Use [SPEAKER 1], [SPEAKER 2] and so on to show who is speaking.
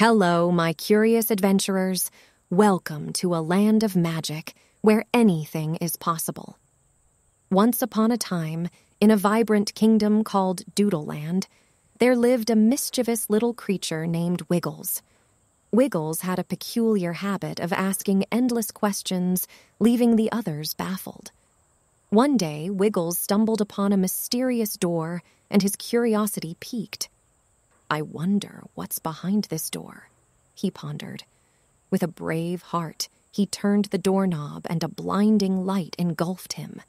[SPEAKER 1] Hello, my curious adventurers. Welcome to a land of magic where anything is possible. Once upon a time, in a vibrant kingdom called Doodleland, there lived a mischievous little creature named Wiggles. Wiggles had a peculiar habit of asking endless questions, leaving the others baffled. One day, Wiggles stumbled upon a mysterious door, and his curiosity piqued. I wonder what's behind this door, he pondered. With a brave heart, he turned the doorknob and a blinding light engulfed him.